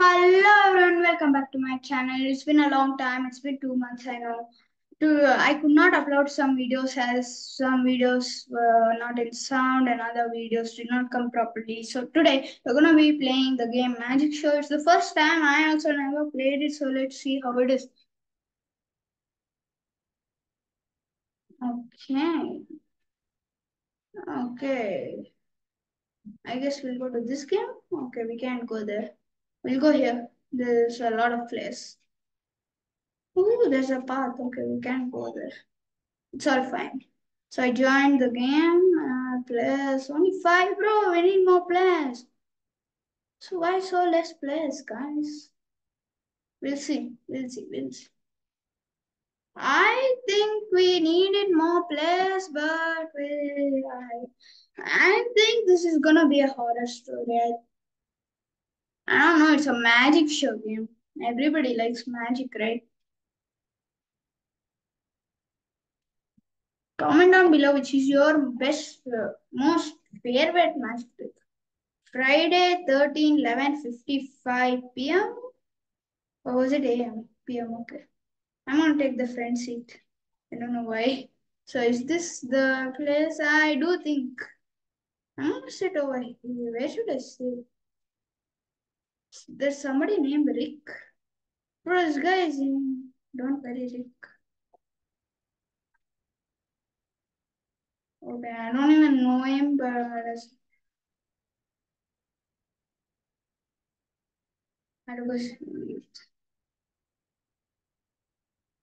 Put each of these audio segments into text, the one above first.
Hello everyone, welcome back to my channel. It's been a long time. It's been two months. I know. To uh, I could not upload some videos as some videos were not in sound and other videos did not come properly. So today we're gonna be playing the game Magic Show. It's the first time I also never played it, so let's see how it is. Okay. Okay. I guess we'll go to this game. Okay, we can't go there. We'll go here. There's a lot of place. Oh, there's a path. Okay, we can't go there. It's all fine. So I joined the game. Uh, players only five, bro. We need more players. So why so less players, guys? We'll see. We'll see. We'll see. I think we needed more players, but we, I, I think this is gonna be a horror story. I, I don't know. It's a magic show game. Everybody likes magic, right? Comment down below which is your best, uh, most favorite magic. Friday 13 11 55 p.m. Or was it a.m.? p.m. Okay. I'm gonna take the front seat. I don't know why. So is this the place? I do think. I'm gonna sit over here. Where should I sit? There's somebody named Rick. Bro, this guy is in. Don't worry, Rick. Okay, I don't even know him, but I was.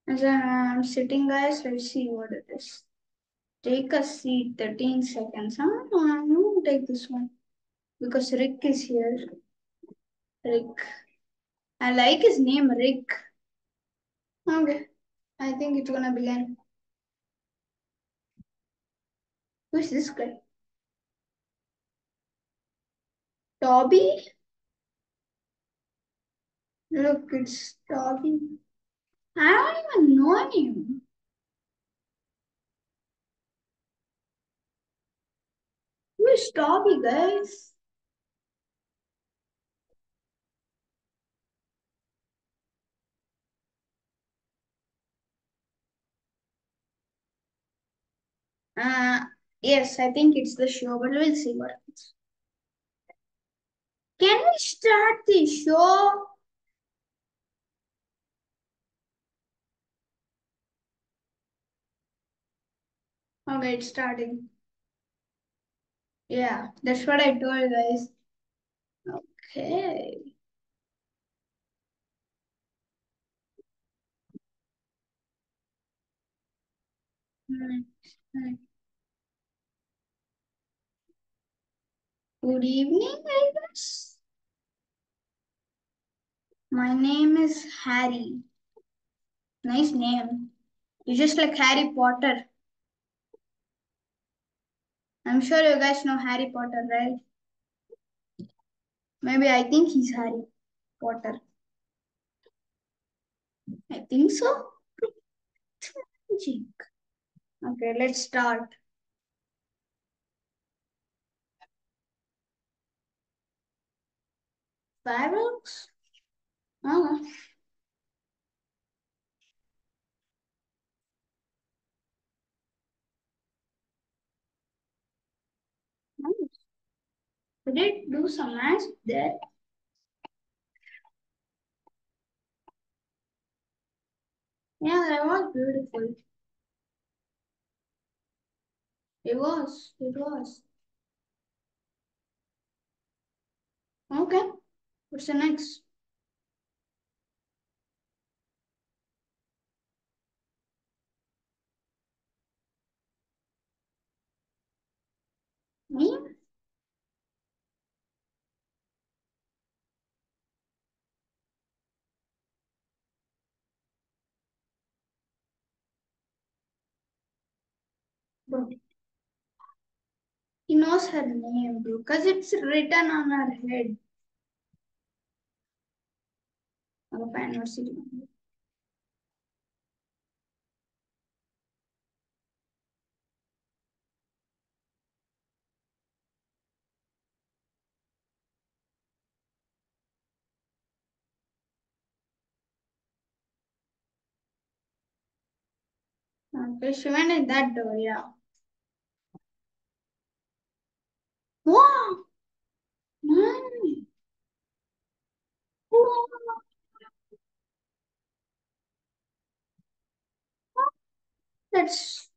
As I'm sitting, guys, let's see what it is. Take a seat, 13 seconds. Huh? I'm gonna take this one because Rick is here. Rick. I like his name, Rick. Okay, I think it's gonna begin. Who's this guy? Toby? Look, it's Toby. I don't even know him. Who is Toby, guys? Uh, yes, I think it's the show, but we'll see what happens. Can we start the show? Okay, it's starting. Yeah, that's what I told you guys. Okay. Good evening, I. My name is Harry. Nice name. You're just like Harry Potter. I'm sure you guys know Harry Potter, right? Maybe I think he's Harry Potter. I think so. Okay, let's start. Fireworks? Oh. Nice. We did do some nice there. Yeah, that was beautiful. It was. It was. Okay. What's the next? Me? He knows her name, bro, because it's written on her head. our pan or city that door, yeah. Wow! Man! Wow! That's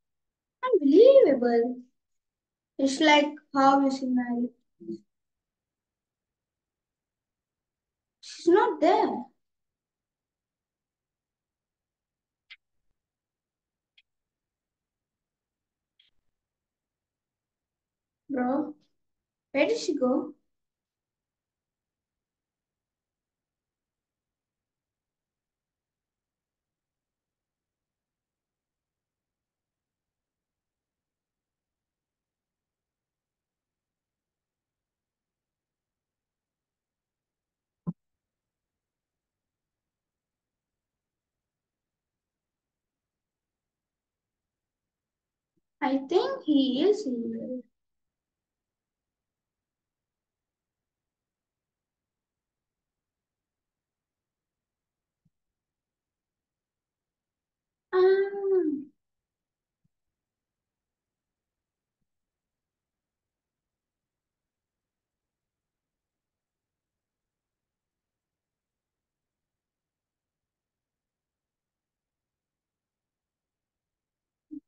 unbelievable. It's like how is she married? She's not there. Bro, where did she go? I think he is evil. Ah,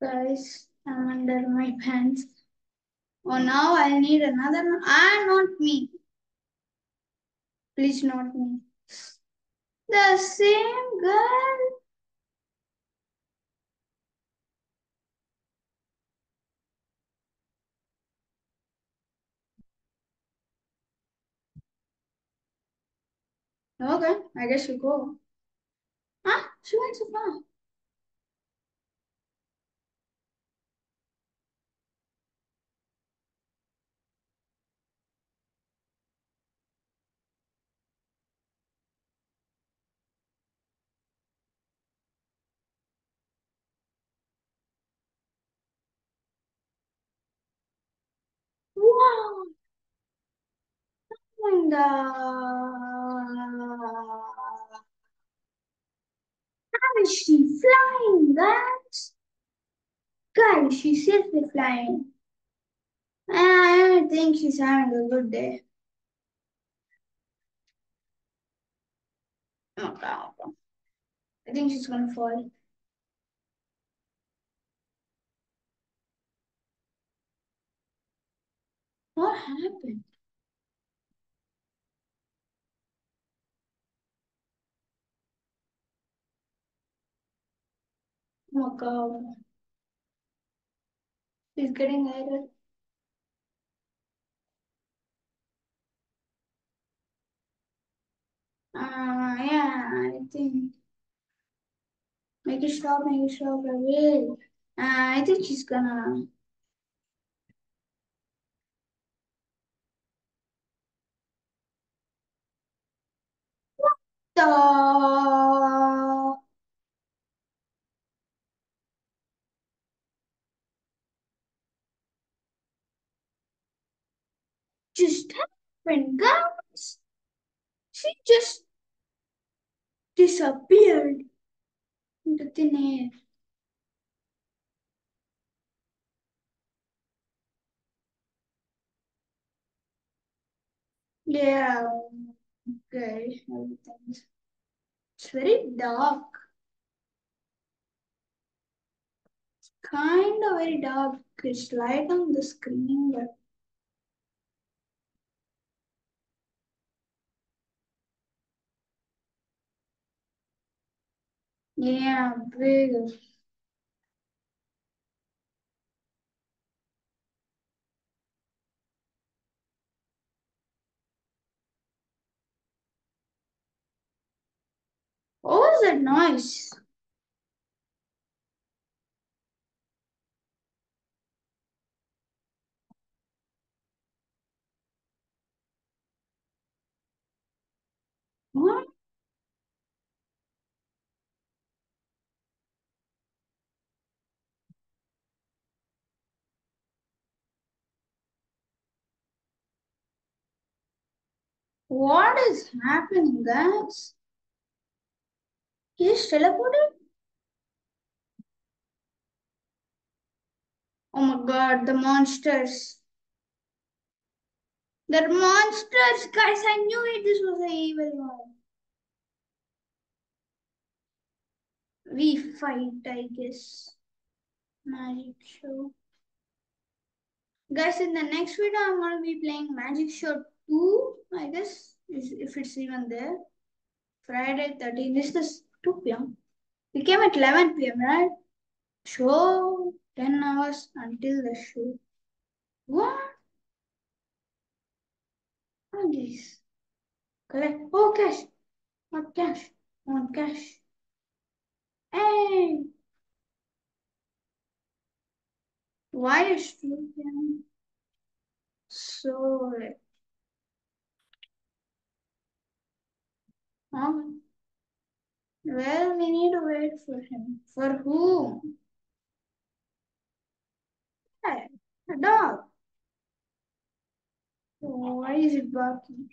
guys, I'm under my pants. Oh, now I need another one. Ah, not me. Please, not me. The same girl. Okay, I guess you go. Ah, she went so far. Wow. How is she flying, guys? Guys, she's seriously flying. Ah, I think she's having a good day. Oh. I think she's gonna fall. What happened? Oh, God. She's getting later. Uh, yeah, I think. Make it stop, make it stop, I will. Uh, I think she's gonna. The just happened, guys. She just disappeared into thin air. Yeah, okay, everything. It's very dark. Kind of very dark. It's light on the screen, but yeah, big. What was that noise? What? What is happening, guys? He's teleported? Oh my god, the monsters. They're monsters, guys. I knew it. This was an evil one. We fight, I guess. Magic show. Guys, in the next video, I'm going to be playing Magic Show 2, I guess, if it's even there. Friday 13. This is 2 p.m. We came at 11 p.m., right? Show 10 hours until the show. What? What is this? Collect. Oh, cash. Not cash. Want cash. Hey! Why is 2 p.m.? So, um, well, we need to wait for him. For whom? Hey, a dog. Oh, why is it barking?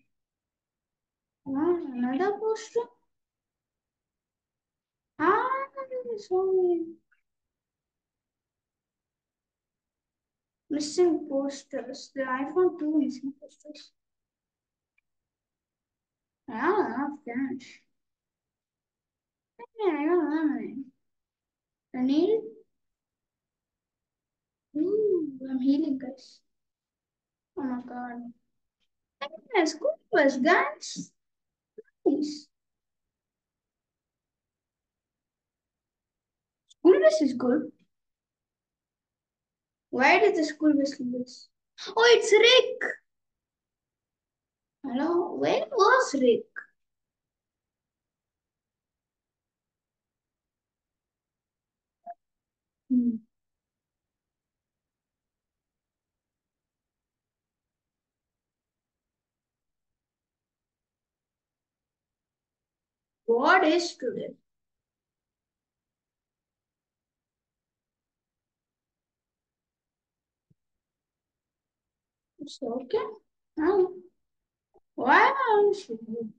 Oh, another poster? Ah, so missing posters. The iPhone 2 missing posters. I don't have cash. Yeah, I don't any. I need. Ooh, I'm healing, guys. Oh my god. Yeah, school bus, guys. Nice. School bus is good. Why did the school bus this? Oh, it's Rick. Hello, where was Rick? Hmm. What is today? It's okay. No. You?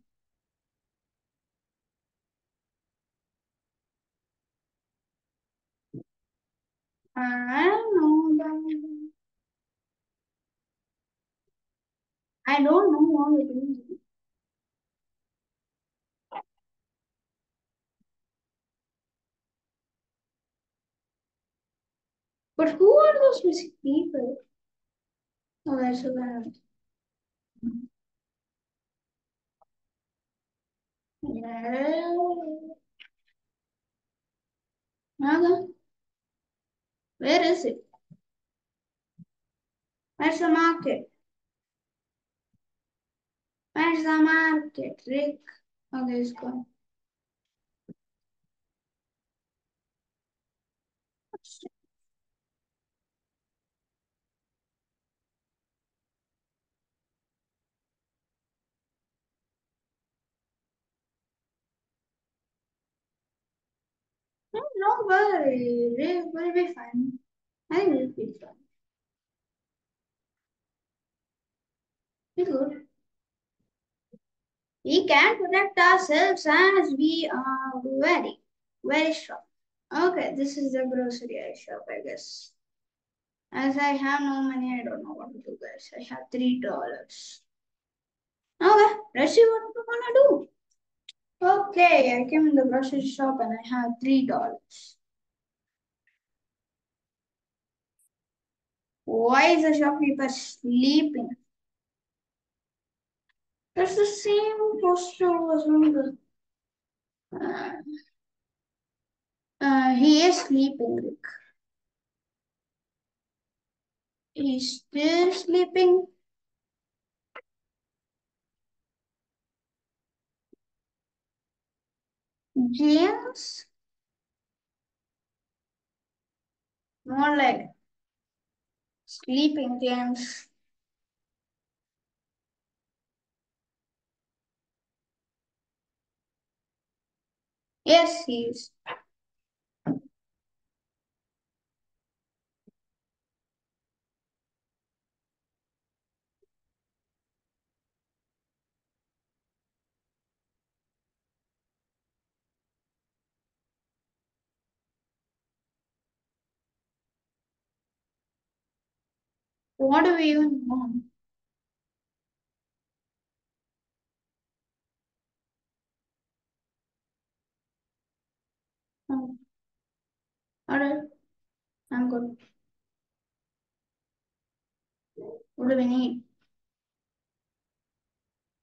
I don't know. I don't know what it is. But who are those missing people? Oh, that's so bad. Mother, where is it? Where's the market? Where's the market, Rick? Okay, it's gone. No worry, Rick will be fine. I it'll be fine. It's good. We can protect ourselves as we are very, very strong. Okay, this is the grocery shop, I guess. As I have no money, I don't know what to do, guys. I have three dollars. Okay, let's see what we're gonna do. Okay, I came in the grocery shop and I have three dollars. Why is the shopkeeper sleeping? That's the same poster was on the. Uh, uh, he is sleeping, Rick. He's still sleeping. James? More like sleeping James. Yes, he is. What do we even want? Oh. Alright. I'm good. What do we need?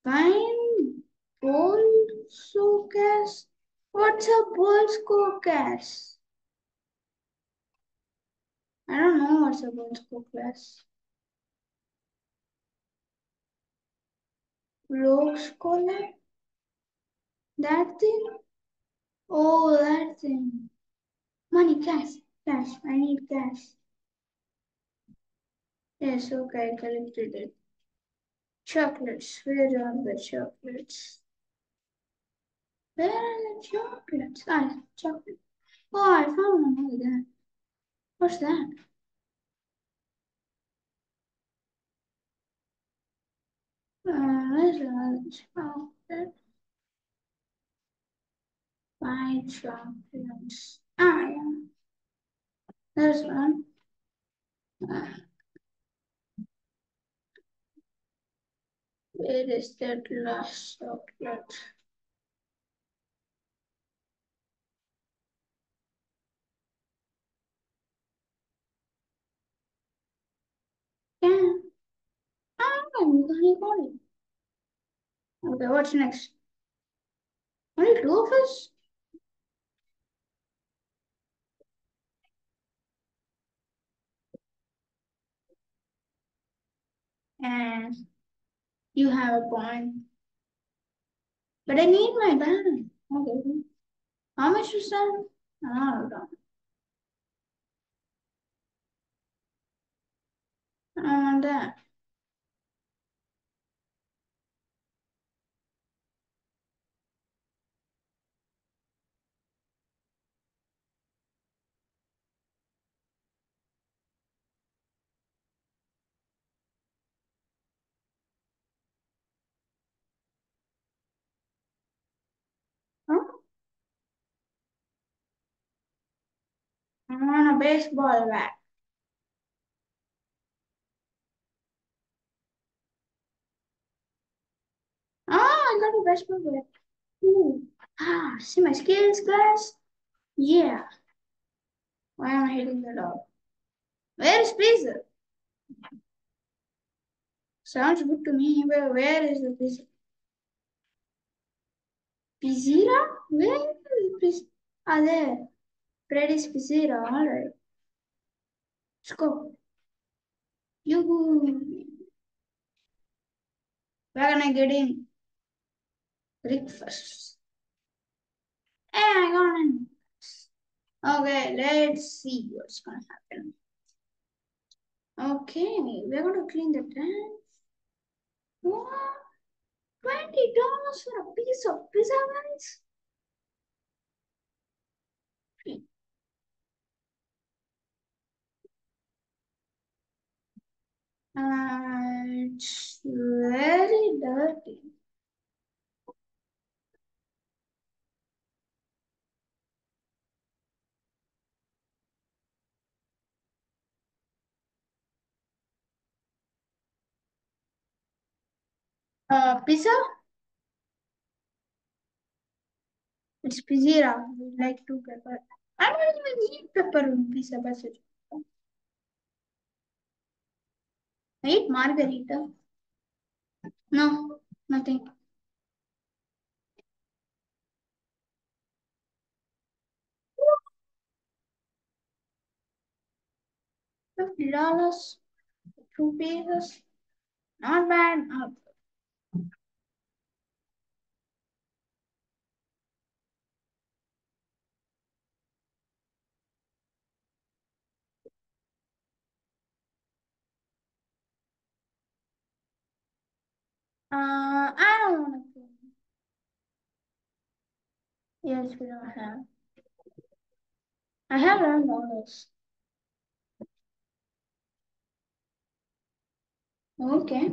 Fine. Bolsocas? What's a Bolsocas? I don't know what's a Bolsocas. Rose color? That thing? Oh, that thing. Money, cash, cash. I need cash. Yes, okay, I collected it. Chocolates. Where are the chocolates? Where are the chocolates? Ah, chocolate. Oh, I found one. What's that? Buy chocolates. Ah, yeah. There's one. Where is that last chocolate? Yeah. Ah, you. Okay, what's next? Only two of us? And you have a point. But I need my band. Okay. How much is that? I don't know. I want that. I want a baseball bat. Ah, I got a baseball bat. Ooh. Ah, see my skills, guys? Yeah. Why am I hitting the dog? Where is pizza? Sounds good to me, but where is the pizza? Pizzeria? Where is the pizza? Ah, there. Freddy's Pizzeria, alright. Let's go. Yoo-hoo. Where can I get in? Breakfast. Hey, I got in. Okay, let's see what's gonna happen. Okay, we're gonna clean the tank. What? Twenty dollars for a piece of pizza, guys? Uh, it's very dirty. Uh, pizza? It's pizzeria. We like two pepper. I don't even eat pepper on pizza, but it's Eat margarita. No, nothing. Fifty dollars, two pieces. Not bad. Uh, I don't want to. play. Yes, we don't have. I have learned all this. Okay.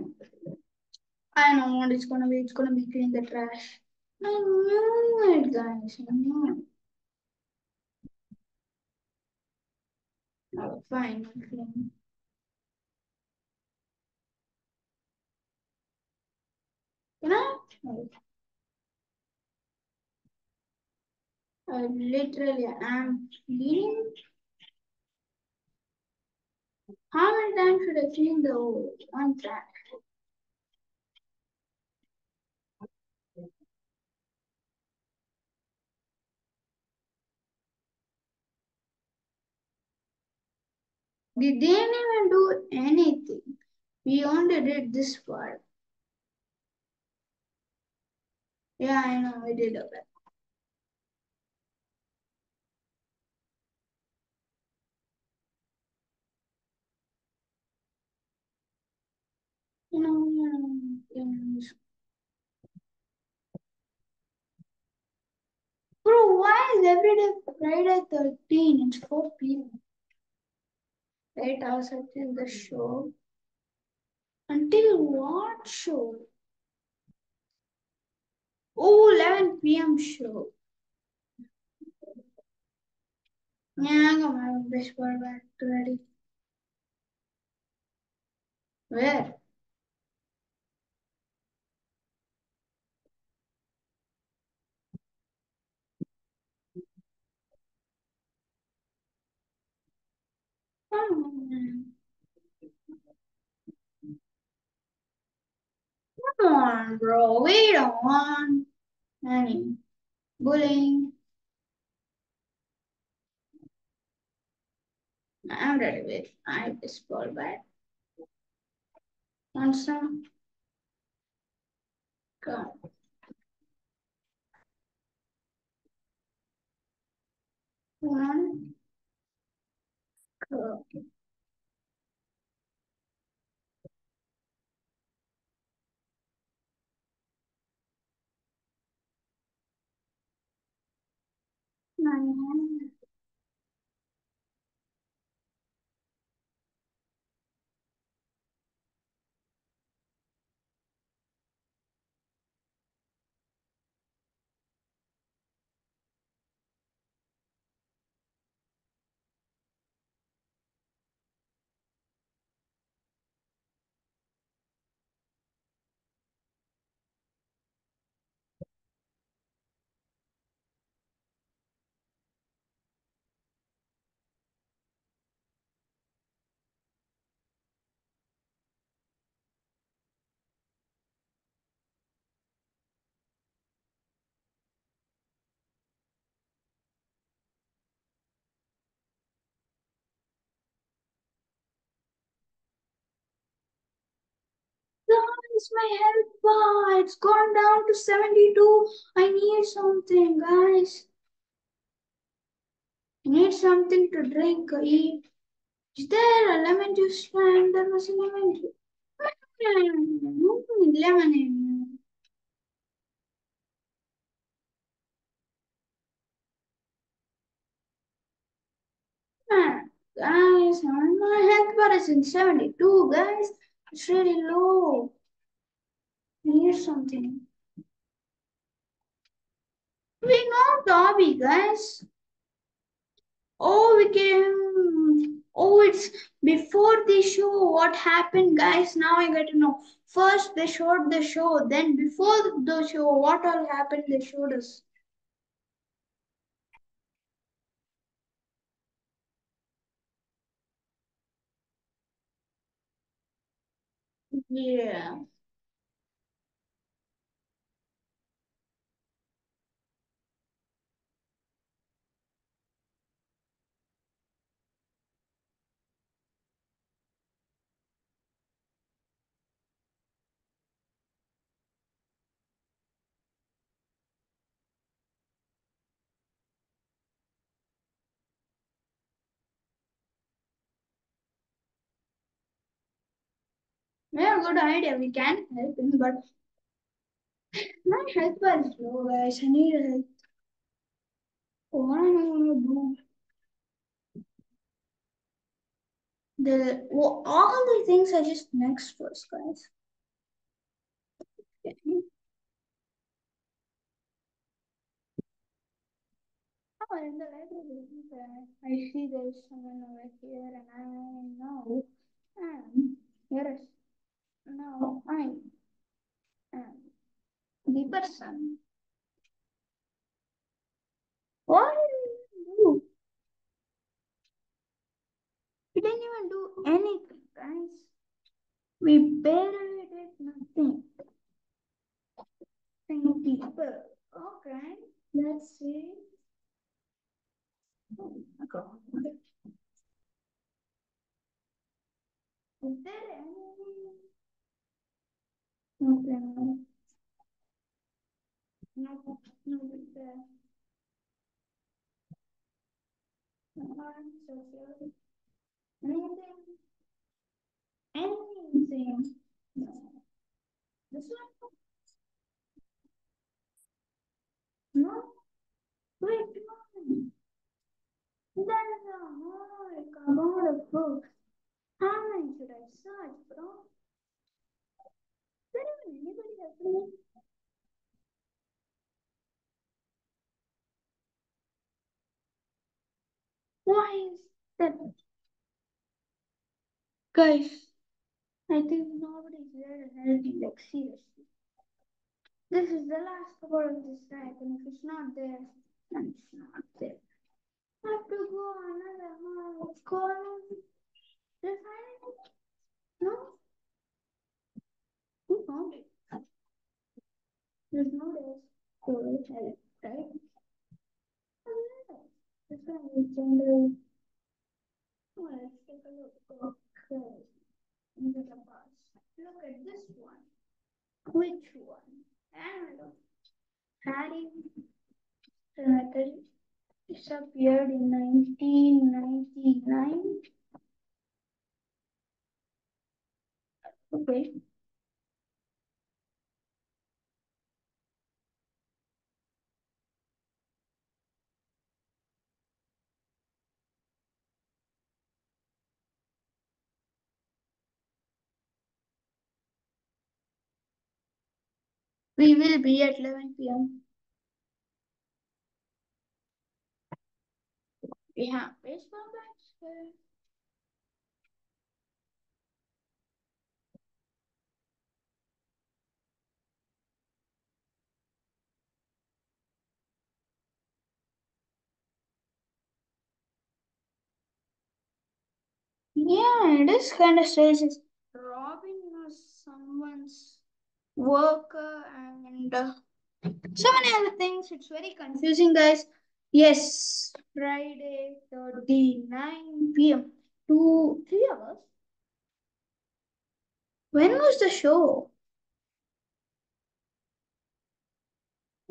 I know what it's gonna be. It's gonna be clean the trash. I knew it, guys. I knew. Oh, fine. Clean. I? I literally am cleaning. How many times should I clean the one track? We didn't even do anything. We only did this part. Yeah, I know, I did a bit. You know, you know, Bro, why is every day Friday 13? It's 4 p.m. Eight hours until the show. Until what show? Oh, 11 p.m. show. Yeah, I got my baseball bat ready. Where? Oh, Come on, bro. We don't want any bullying. I'm ready with my baseball bat. Want some? Come. One. Go. Nine. Guys, my health bar, it's gone down to 72. I need something, guys. I need something to drink or eat. Is there a lemon juice stand? There was a lemon juice. Mm, lemonade. Man, guys, my health bar is in 72, guys. It's really low. Need something. We know Dobby, guys. Oh, we can. Oh, it's before the show. What happened, guys? Now I got to know. First, they showed the show. Then, before the show, what all happened? They showed us. Yeah. Yeah, good idea. We can help him, but my health is low, guys. I need help. What am I gonna do? The well, all the things are just next to us, guys. Okay. Oh, in the library, I see there's someone over here, and I know. Hmm, and here is no, I am. deeper sun. What do? We didn't even do anything, guys. We barely did nothing. Think deeper. Okay, let's see. Oh my God. Is there any? Okay, no. No, there. Anything? Anything? This one? No? Wait, a whole of books. How many should I search, bro? Is there even anybody helping me? Why is that? Guys, I think nobody's there to help me, like seriously. This is the last cover of this rack, and if it's not there, then it's not there. I have to go another. What's going? Did I? No? Who found it? There's no dash to help, right? This one is gender. Oh, let's take a look. Oh, okay. Into the bus. Look at this one. Which one? Animal. Harry Potter disappeared in 1999. Okay. We will be at 11 p.m. We have baseball bats here. Yeah, it is kind of strange. It's Robin was someone's worker and uh, so many other things. It's very confusing, guys. Yes, Friday, 39 p.m. Two, three hours. When was the show?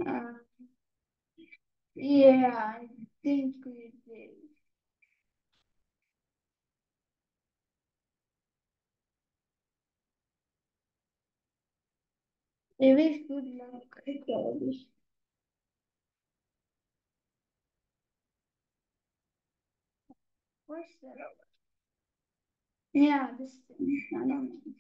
Uh, yeah, I think we did. We wish good luck, probably. Where's that over? Yeah, this thing. I don't know.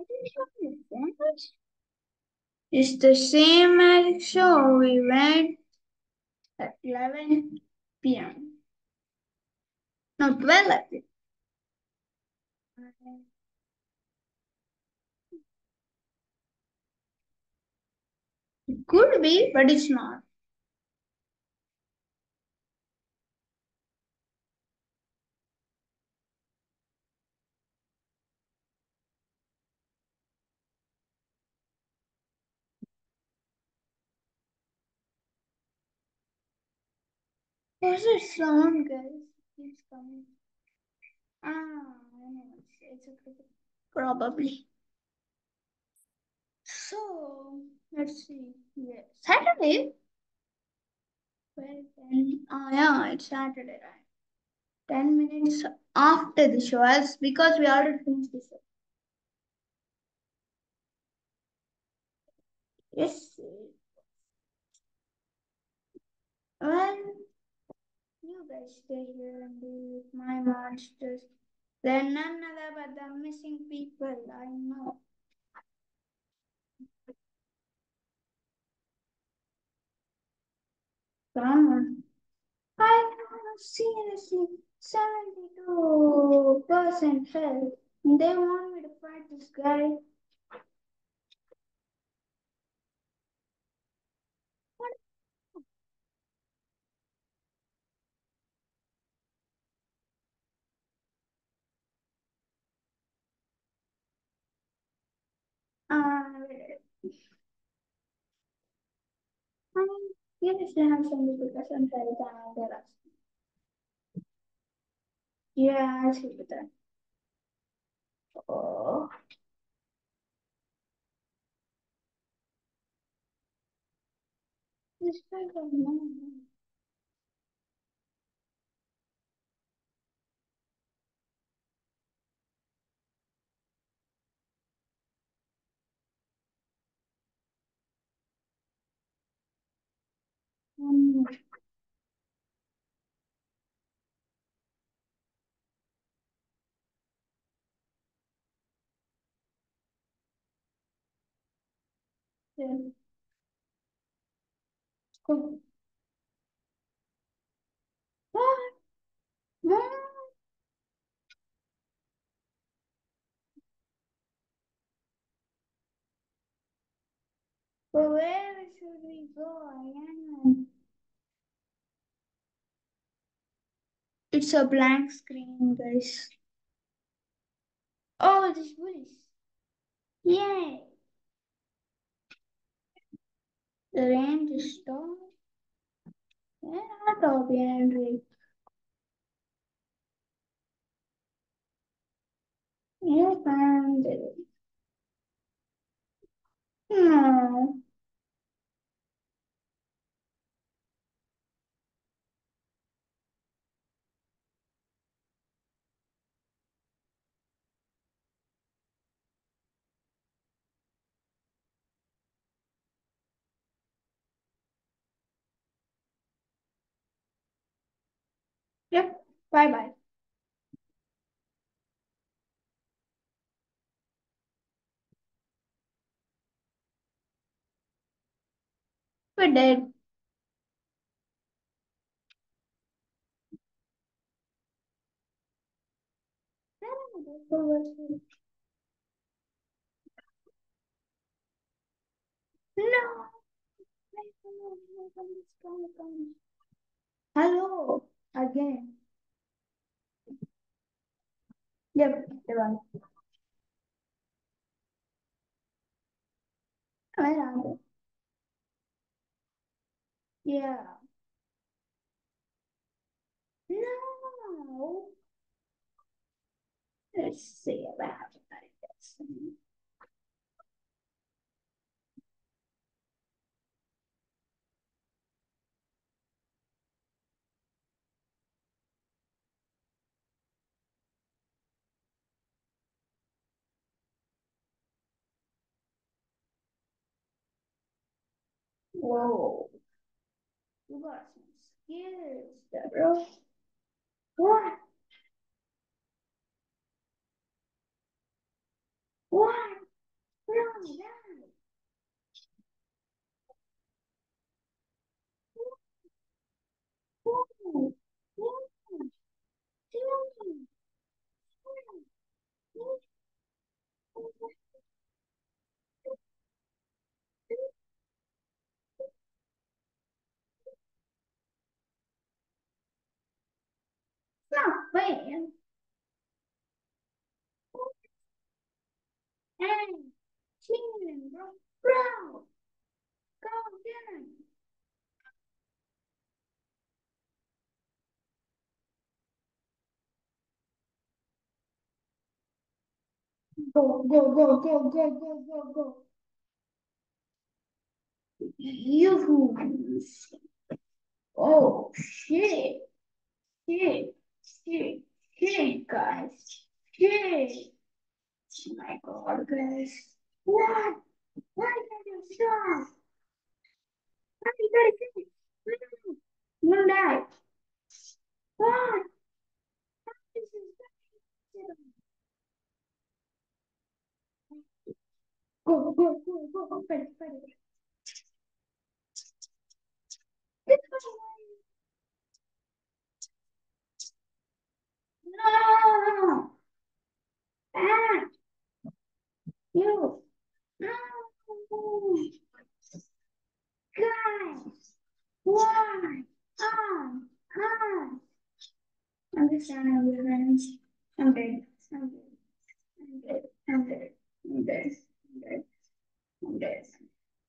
I didn't show you. It's the same as show we went at 11 p.m. No, 12 I think. It could be, but it's not. Where's the sound, guys? It's coming. Ah, I know. It's, a cricket. Probably. So, let's see. Yeah. Saturday? Well, then, oh yeah, it's Saturday, right? 10 minutes after the show, else because we already finished the show. Yes. Well, you guys stay here and be with my monsters. They're none other but the missing people, I know. On. I have seriously 72% health. They want me to fight this guy. Uh, um, yes, I have some because I'm very tired. Yeah, I see that. Oh. This guy got Um, yeah. But where should we go again? It's a blank screen, guys. Oh, this bullies. Yay! The range is stopped. Where are Toby and Rick? Yes, and no. Yep. Bye bye. We're dead. No. Hello again. Yep, right. Where are they? Yeah. No. Let's see about this. Whoa. You got some skills bro. What? What? No, no. Whoa. Whoa. Dude. Not fair. Hey, chicken, bro. Bro. Go get. Go, go, go, go, go, go, go, go. You. Oh, shit. Shit. Shit, guys. hey. Oh my god, guys. What? Why did you stop? Why did you it? No, die. What? This is Go, go, go, go, go, fight, fight. Get away. No. Back. You. No. Guys. Why on us? I'm just trying to revenge. I'm good. I'm good. I'm good. I'm good. I'm good. I'm good. I'm good.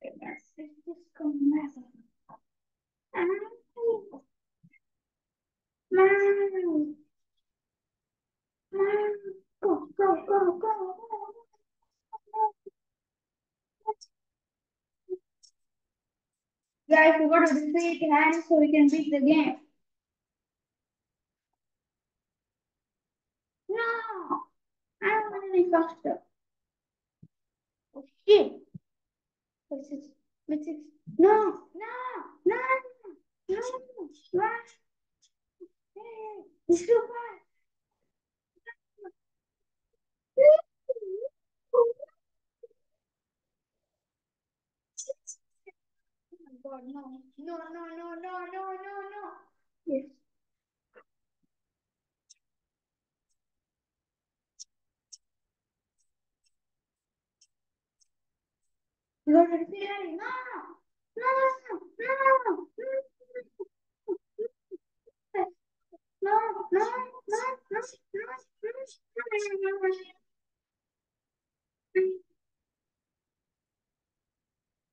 Yes, it's just going messy. Ow. Mom. Go, go, go, go. Guys, we got to defeat hands so we can beat the game. No! I don't want any faster. Oh shit! What's this? What's this? No! No! No! No! No! Hey, it's too fast! Oh my god, no. No, no, no, no, no, no, no. Yes. You got to defeat Harry. No! No! No! No! No, no, no, no, no, no, no. Wow,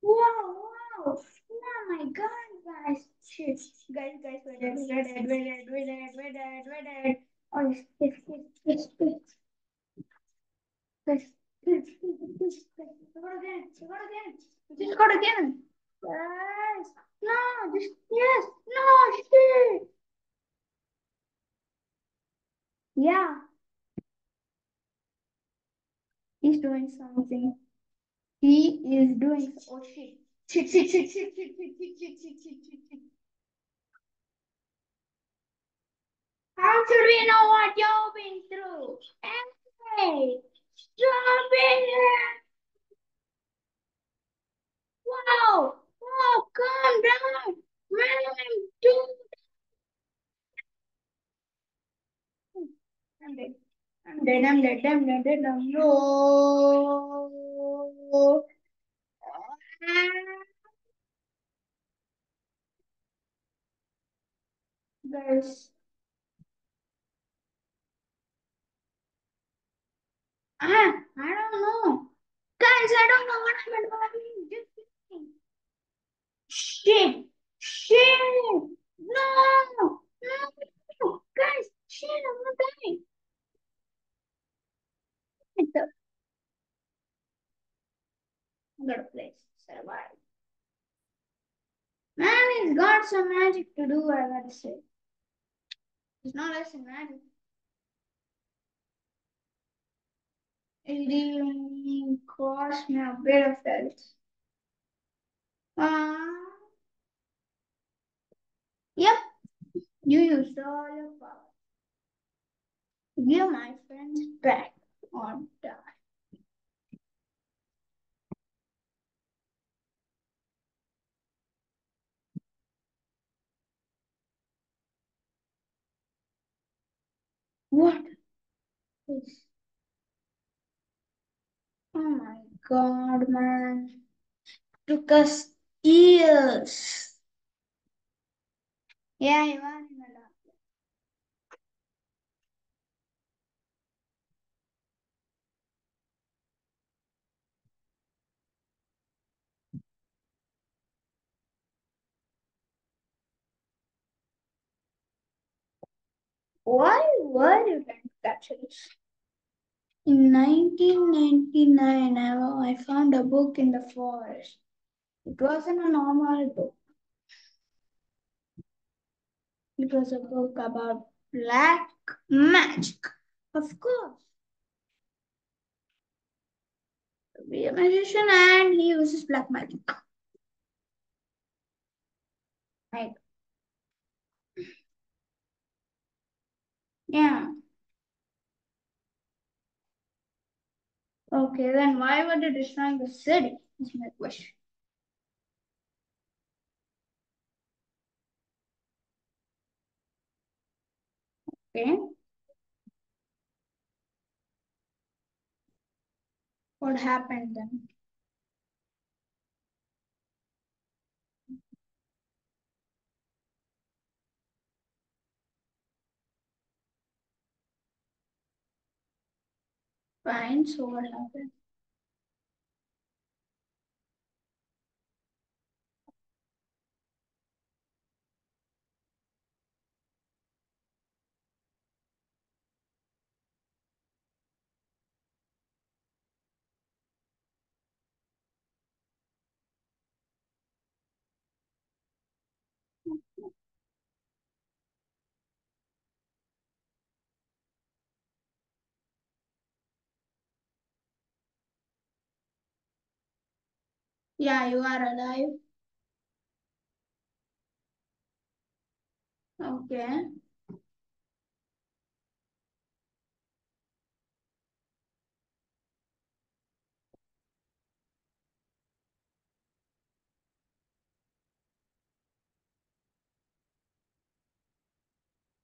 wow. Oh my god, guys. Shit. Guys, guys, we're dead, we're dead, we're dead, we're dead, we're dead, we're dead. Oh, it's, it's, it's, it's, it's. Just got again. Yes. No, just yes. No, shit. Yeah. He's doing something. He is doing, oh shit. How should we know what you've been through? Hey, stop it! Whoa, whoa, calm down. Man, dude. I'm I'm dead, I'm I'm no. Guys. Ah, I don't know. Guys, I don't know what happened, but I'm just kidding. Shit! Shit! No! No! Guys, shit, I'm not dying. What the? Gonna play survive. Man, he's got some magic to do, I gotta say. It's not than magic. It even cost me a bit of health. Uh, yep, you used all your power. Give my friends back or die. What is? Oh my god, man. Took us years. Yeah, Ivan. Why were you trying to? In 1999, I, I found a book in the forest. It wasn't a normal book. It was a book about black magic. Of course. Be a magician and he uses black magic. Right. Yeah. Okay, then why were they destroying the city? Is my question. Okay. What happened then? Fine, so what happened? Yeah, you are alive. Okay.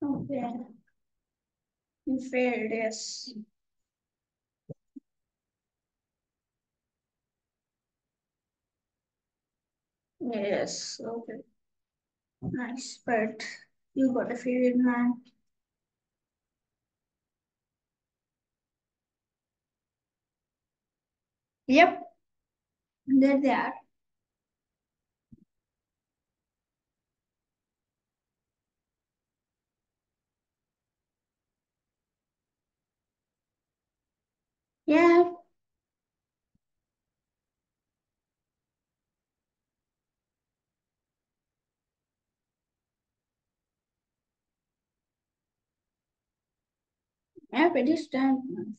Okay. You failed, yes. Yes, okay. Nice, but you got a failed man. Yep. There they are. Yeah. Yeah, pretty stand.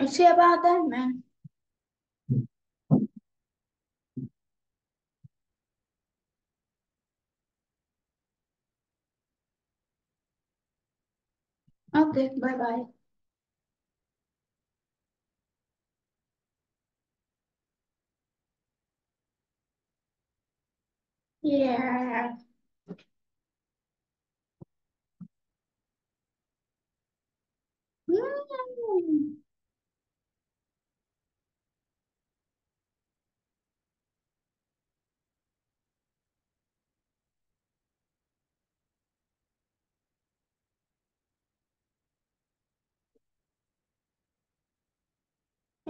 It's about that, man. Okay, bye bye. Yeah. Mm.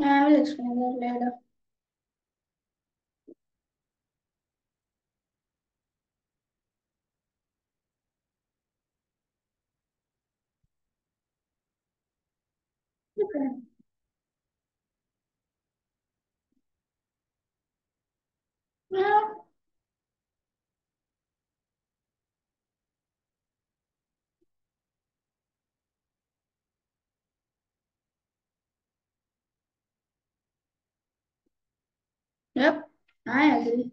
I will explain that later. Okay. Yeah. Yep, I agree.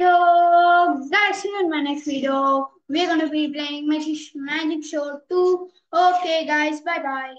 So, guys, see you in my next video. We're gonna be playing Magic, Magic Show 2. Okay, guys, bye bye.